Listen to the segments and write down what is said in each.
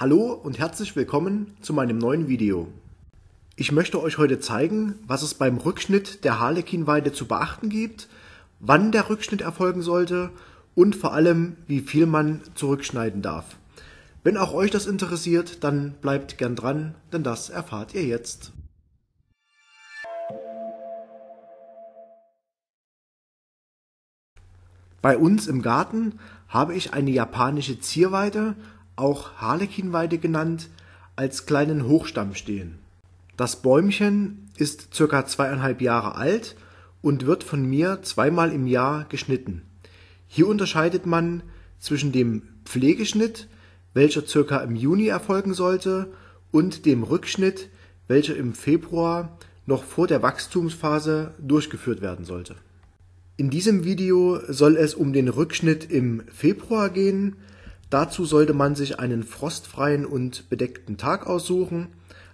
Hallo und herzlich willkommen zu meinem neuen Video. Ich möchte euch heute zeigen, was es beim Rückschnitt der Harlekinweide zu beachten gibt, wann der Rückschnitt erfolgen sollte und vor allem, wie viel man zurückschneiden darf. Wenn auch euch das interessiert, dann bleibt gern dran, denn das erfahrt ihr jetzt. Bei uns im Garten habe ich eine japanische Zierweide, auch Harlekinweide genannt, als kleinen Hochstamm stehen. Das Bäumchen ist circa zweieinhalb Jahre alt und wird von mir zweimal im Jahr geschnitten. Hier unterscheidet man zwischen dem Pflegeschnitt, welcher circa im Juni erfolgen sollte, und dem Rückschnitt, welcher im Februar noch vor der Wachstumsphase durchgeführt werden sollte. In diesem Video soll es um den Rückschnitt im Februar gehen. Dazu sollte man sich einen frostfreien und bedeckten Tag aussuchen.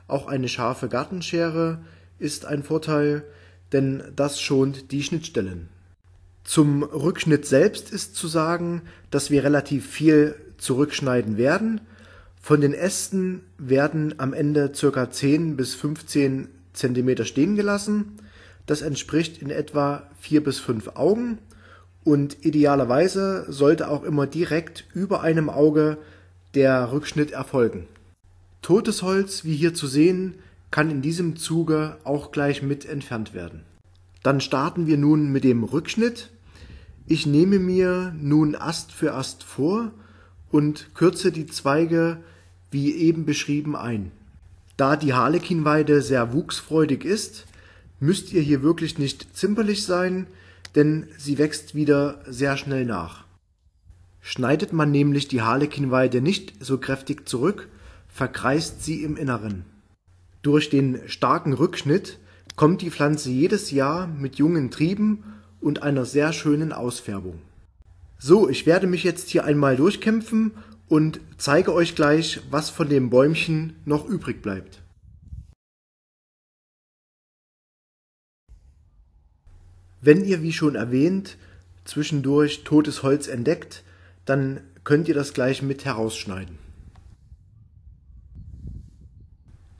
Auch eine scharfe Gartenschere ist ein Vorteil, denn das schont die Schnittstellen. Zum Rückschnitt selbst ist zu sagen, dass wir relativ viel zurückschneiden werden. Von den Ästen werden am Ende ca. 10 bis 15 cm stehen gelassen. Das entspricht in etwa vier bis fünf Augen und idealerweise sollte auch immer direkt über einem Auge der Rückschnitt erfolgen. Totes Holz, wie hier zu sehen, kann in diesem Zuge auch gleich mit entfernt werden. Dann starten wir nun mit dem Rückschnitt. Ich nehme mir nun Ast für Ast vor und kürze die Zweige wie eben beschrieben ein. Da die Harlekinweide sehr wuchsfreudig ist, müsst ihr hier wirklich nicht zimperlich sein, denn sie wächst wieder sehr schnell nach. Schneidet man nämlich die Harlekinweide nicht so kräftig zurück, verkreist sie im Inneren. Durch den starken Rückschnitt kommt die Pflanze jedes Jahr mit jungen Trieben und einer sehr schönen Ausfärbung. So, ich werde mich jetzt hier einmal durchkämpfen und zeige euch gleich, was von dem Bäumchen noch übrig bleibt. Wenn ihr, wie schon erwähnt, zwischendurch totes Holz entdeckt, dann könnt ihr das gleich mit herausschneiden.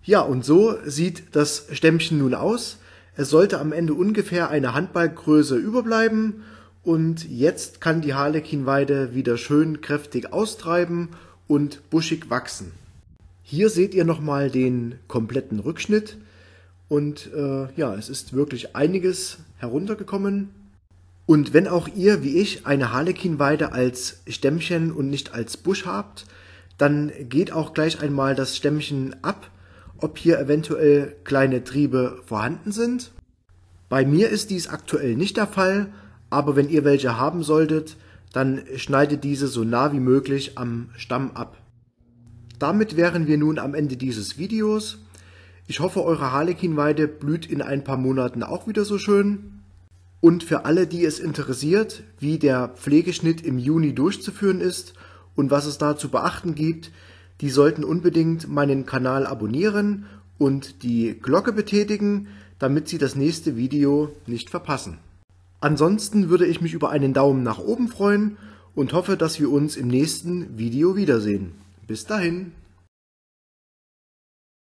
Ja, und so sieht das Stämmchen nun aus. Es sollte am Ende ungefähr eine Handballgröße überbleiben und jetzt kann die Harlekinweide wieder schön kräftig austreiben und buschig wachsen. Hier seht ihr nochmal den kompletten Rückschnitt. Und äh, ja, es ist wirklich einiges heruntergekommen. Und wenn auch ihr, wie ich, eine Harlekinweide als Stämmchen und nicht als Busch habt, dann geht auch gleich einmal das Stämmchen ab, ob hier eventuell kleine Triebe vorhanden sind. Bei mir ist dies aktuell nicht der Fall, aber wenn ihr welche haben solltet, dann schneidet diese so nah wie möglich am Stamm ab. Damit wären wir nun am Ende dieses Videos. Ich hoffe, eure Harlekinweide blüht in ein paar Monaten auch wieder so schön. Und für alle, die es interessiert, wie der Pflegeschnitt im Juni durchzuführen ist und was es da zu beachten gibt, die sollten unbedingt meinen Kanal abonnieren und die Glocke betätigen, damit sie das nächste Video nicht verpassen. Ansonsten würde ich mich über einen Daumen nach oben freuen und hoffe, dass wir uns im nächsten Video wiedersehen. Bis dahin.